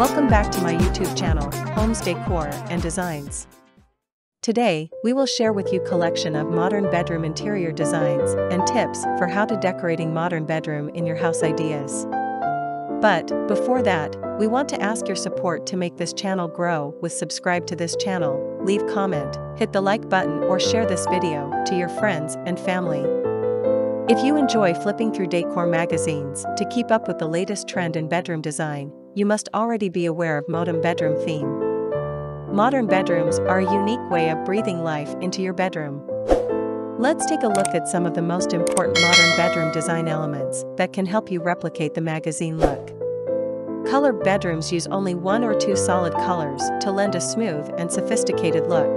Welcome back to my YouTube channel, Homes Decor and Designs. Today, we will share with you collection of modern bedroom interior designs and tips for how to decorating modern bedroom in your house ideas. But, before that, we want to ask your support to make this channel grow with subscribe to this channel, leave comment, hit the like button or share this video to your friends and family. If you enjoy flipping through decor magazines to keep up with the latest trend in bedroom design, you must already be aware of Modern Bedroom theme. Modern bedrooms are a unique way of breathing life into your bedroom. Let's take a look at some of the most important modern bedroom design elements that can help you replicate the magazine look. Colored bedrooms use only one or two solid colors to lend a smooth and sophisticated look.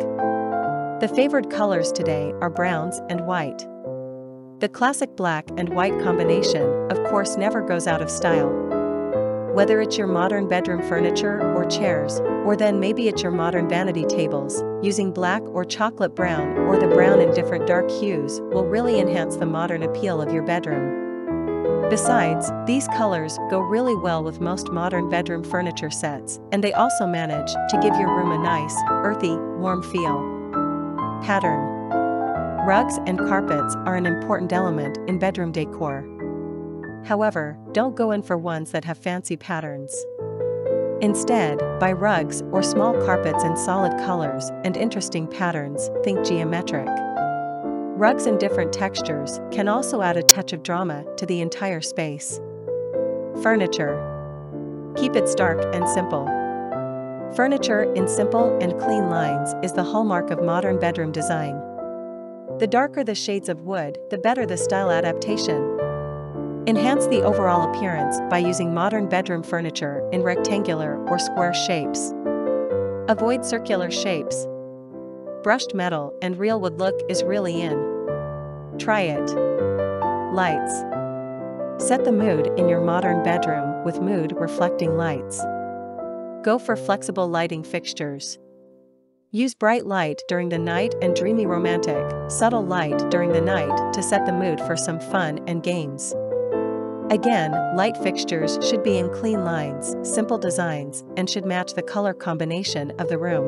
The favored colors today are browns and white. The classic black and white combination, of course never goes out of style. Whether it's your modern bedroom furniture or chairs, or then maybe it's your modern vanity tables, using black or chocolate brown or the brown in different dark hues will really enhance the modern appeal of your bedroom. Besides, these colors go really well with most modern bedroom furniture sets, and they also manage to give your room a nice, earthy, warm feel. Pattern Rugs and carpets are an important element in bedroom decor. However, don't go in for ones that have fancy patterns. Instead, buy rugs or small carpets in solid colors and interesting patterns, think geometric. Rugs in different textures can also add a touch of drama to the entire space. Furniture. Keep it stark and simple. Furniture in simple and clean lines is the hallmark of modern bedroom design. The darker the shades of wood, the better the style adaptation, Enhance the overall appearance by using modern bedroom furniture in rectangular or square shapes. Avoid circular shapes. Brushed metal and real wood look is really in. Try it. Lights. Set the mood in your modern bedroom with mood reflecting lights. Go for flexible lighting fixtures. Use bright light during the night and dreamy romantic, subtle light during the night to set the mood for some fun and games. Again, light fixtures should be in clean lines, simple designs, and should match the color combination of the room.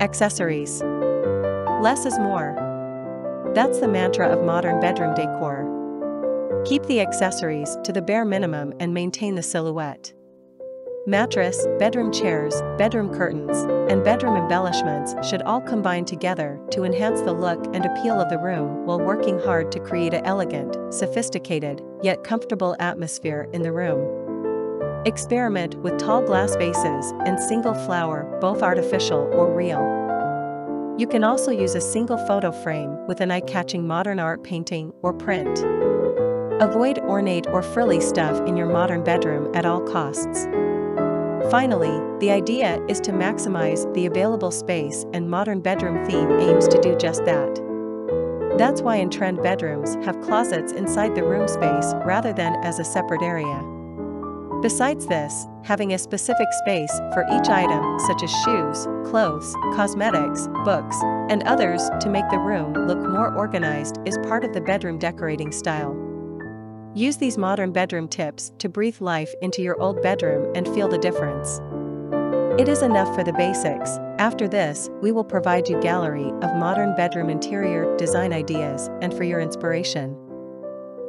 Accessories. Less is more. That's the mantra of modern bedroom decor. Keep the accessories to the bare minimum and maintain the silhouette. Mattress, bedroom chairs, bedroom curtains, and bedroom embellishments should all combine together to enhance the look and appeal of the room while working hard to create a elegant, sophisticated, yet comfortable atmosphere in the room. Experiment with tall glass vases and single flower, both artificial or real. You can also use a single photo frame with an eye-catching modern art painting or print. Avoid ornate or frilly stuff in your modern bedroom at all costs. Finally, the idea is to maximize the available space and modern bedroom theme aims to do just that. That's why in trend bedrooms have closets inside the room space rather than as a separate area. Besides this, having a specific space for each item such as shoes, clothes, cosmetics, books, and others to make the room look more organized is part of the bedroom decorating style. Use these modern bedroom tips to breathe life into your old bedroom and feel the difference. It is enough for the basics, after this, we will provide you gallery of modern bedroom interior design ideas and for your inspiration.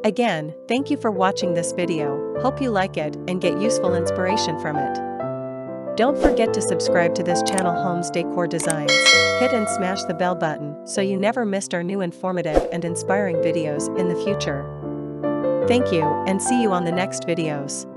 Again, thank you for watching this video, hope you like it and get useful inspiration from it. Don't forget to subscribe to this channel Homes Decor Designs, hit and smash the bell button so you never missed our new informative and inspiring videos in the future. Thank you and see you on the next videos.